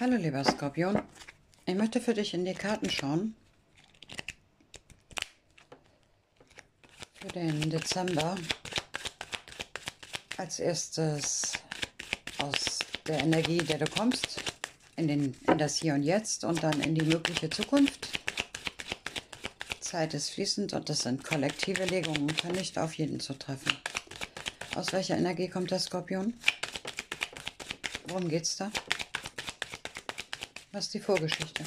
Hallo lieber Skorpion, ich möchte für dich in die Karten schauen. Für den Dezember. Als erstes aus der Energie, der du kommst, in, den, in das Hier und Jetzt und dann in die mögliche Zukunft. Zeit ist fließend und das sind kollektive Legungen, kann nicht auf jeden zutreffen. Aus welcher Energie kommt der Skorpion? Worum geht's da? Was ist die Vorgeschichte?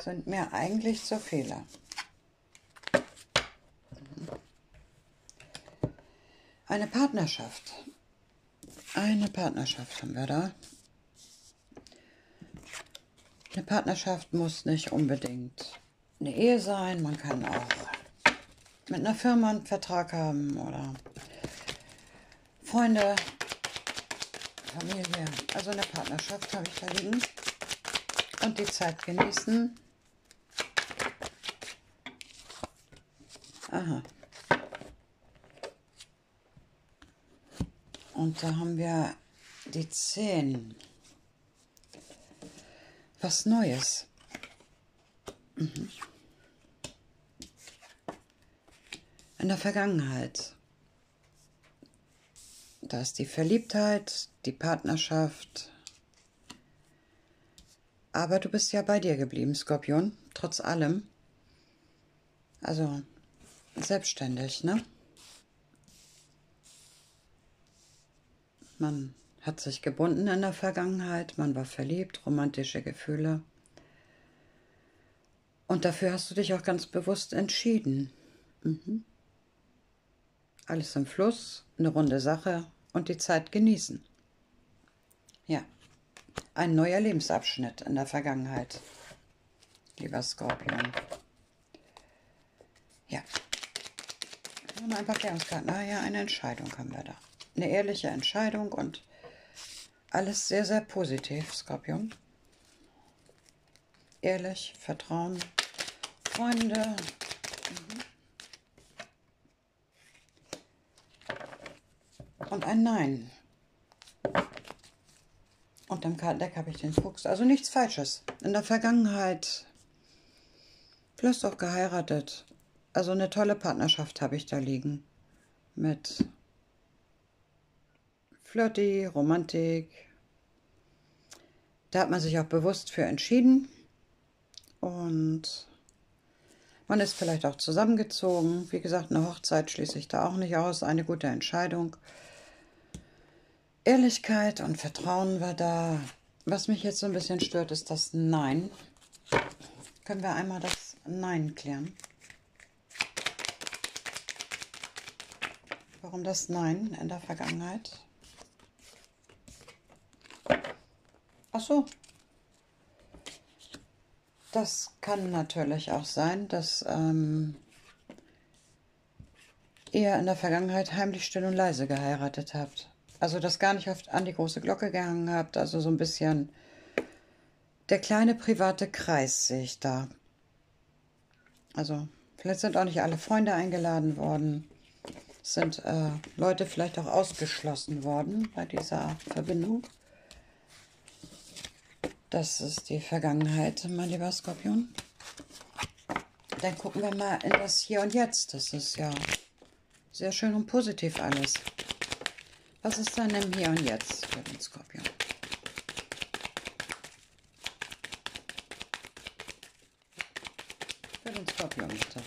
Sind mir eigentlich so Fehler. Eine Partnerschaft. Eine Partnerschaft haben wir da. Eine Partnerschaft muss nicht unbedingt eine Ehe sein. Man kann auch mit einer Firma einen Vertrag haben oder Freunde, Familie. Also eine Partnerschaft habe ich da liegen. Und die Zeit genießen. Aha. Und da haben wir die 10. Was Neues. Mhm. In der Vergangenheit. Da ist die Verliebtheit, die Partnerschaft. Aber du bist ja bei dir geblieben, Skorpion, trotz allem. Also selbstständig, ne? Man hat sich gebunden in der Vergangenheit, man war verliebt, romantische Gefühle. Und dafür hast du dich auch ganz bewusst entschieden. Mhm. Alles im Fluss, eine runde Sache und die Zeit genießen. Ja, ein neuer Lebensabschnitt in der Vergangenheit, lieber Skorpion. Ja. Und ein paar Klärungskarten. Ah ja, eine Entscheidung haben wir da. Eine ehrliche Entscheidung und alles sehr, sehr positiv, Skorpion. Ehrlich, Vertrauen, Freunde, und ein Nein. Und am Kartendeck habe ich den Fuchs. Also nichts Falsches. In der Vergangenheit. Hast auch geheiratet. Also eine tolle Partnerschaft habe ich da liegen. Mit Flirty, Romantik. Da hat man sich auch bewusst für entschieden. Und man ist vielleicht auch zusammengezogen. Wie gesagt, eine Hochzeit schließe ich da auch nicht aus. Eine gute Entscheidung. Ehrlichkeit und Vertrauen war da. Was mich jetzt so ein bisschen stört, ist das Nein. Können wir einmal das Nein klären? Warum das Nein in der Vergangenheit? Ach so. Das kann natürlich auch sein, dass ähm, ihr in der Vergangenheit heimlich still und leise geheiratet habt. Also das gar nicht oft an die große Glocke gehangen habt. Also so ein bisschen der kleine private Kreis sehe ich da. Also vielleicht sind auch nicht alle Freunde eingeladen worden. Sind äh, Leute vielleicht auch ausgeschlossen worden bei dieser Verbindung. Das ist die Vergangenheit, mein lieber Skorpion. Dann gucken wir mal in das Hier und Jetzt. Das ist ja sehr schön und positiv alles. Was ist dann im Hier und Jetzt für den Skorpion? Für den Skorpion bitte.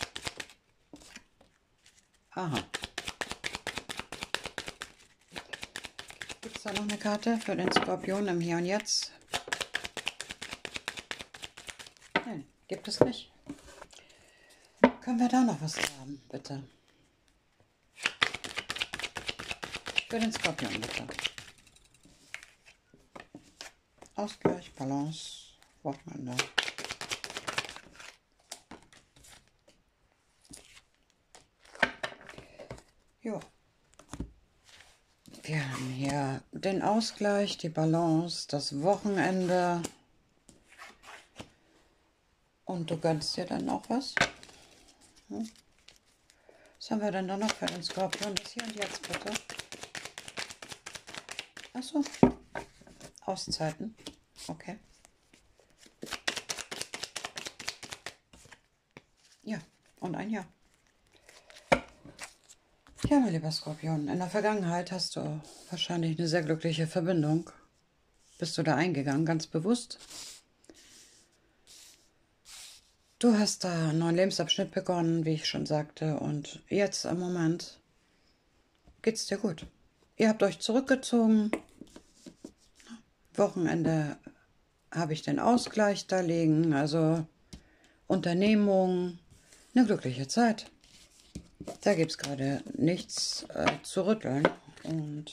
Aha. Gibt es da noch eine Karte für den Skorpion im Hier und Jetzt? Nein, gibt es nicht. Können wir da noch was haben, bitte? Für den Skorpion bitte. Ausgleich, Balance, Wochenende. Jo. Wir haben hier den Ausgleich, die Balance, das Wochenende. Und du gönnst dir dann auch was? Hm? Was haben wir denn da noch für den Skorpion? Das hier und jetzt bitte. Achso. Auszeiten. Okay. Ja, und ein Jahr. Ja, mein lieber Skorpion, in der Vergangenheit hast du wahrscheinlich eine sehr glückliche Verbindung. Bist du da eingegangen, ganz bewusst? Du hast da einen neuen Lebensabschnitt begonnen, wie ich schon sagte, und jetzt im Moment geht's dir gut. Ihr habt euch zurückgezogen. Wochenende habe ich den Ausgleich da liegen, also Unternehmung, eine glückliche Zeit. Da gibt es gerade nichts äh, zu rütteln. Und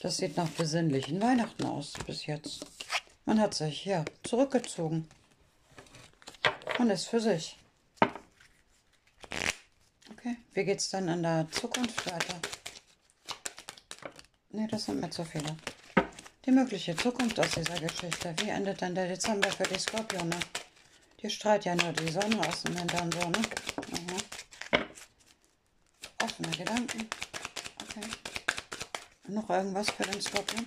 das sieht nach besinnlichen Weihnachten aus bis jetzt. Man hat sich, ja, zurückgezogen. Man ist für sich. Okay, wie geht's dann in der Zukunft weiter? Ne, das sind mir zu viele. Die mögliche Zukunft aus dieser Geschichte. Wie endet dann der Dezember für die Skorpione? Die strahlt ja nur die Sonne aus dem Hintern so, ne? Mhm. Offene Gedanken. Okay. Noch irgendwas für den Skorpion?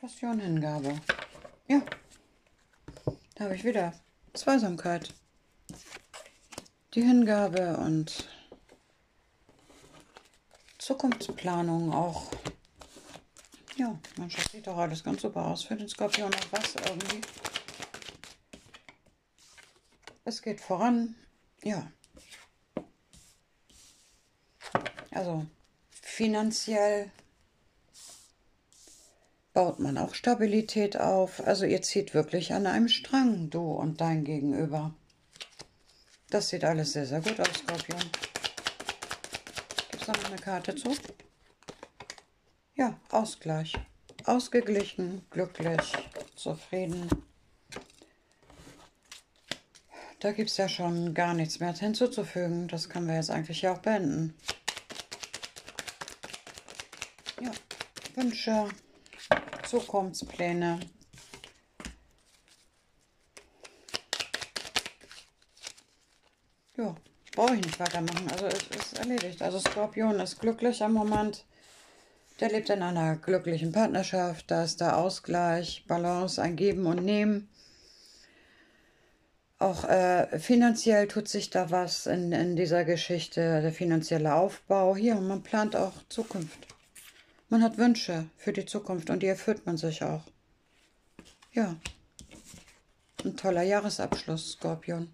Passion, Hingabe. Ja. Da habe ich wieder Zweisamkeit. Die Hingabe und Zukunftsplanung auch. Ja, Mensch, sieht doch alles ganz super aus für den Skorpion. Noch was irgendwie. Es geht voran. Ja. Also finanziell baut man auch Stabilität auf. Also ihr zieht wirklich an einem Strang, du und dein Gegenüber. Das sieht alles sehr, sehr gut aus, Skorpion. Gibt es noch eine Karte zu? Ja, Ausgleich. Ausgeglichen, glücklich, zufrieden. Da gibt es ja schon gar nichts mehr hinzuzufügen. Das können wir jetzt eigentlich auch beenden. Ja, Wünsche, Zukunftspläne. Ja, brauche ich nicht weitermachen. Also es ist erledigt. Also Skorpion ist glücklich am Moment. Der lebt in einer glücklichen Partnerschaft. Da ist der Ausgleich, Balance, ein Geben und Nehmen. Auch äh, finanziell tut sich da was in, in dieser Geschichte, der finanzielle Aufbau. Hier, und man plant auch Zukunft. Man hat Wünsche für die Zukunft und die erfüllt man sich auch. Ja, ein toller Jahresabschluss, Skorpion.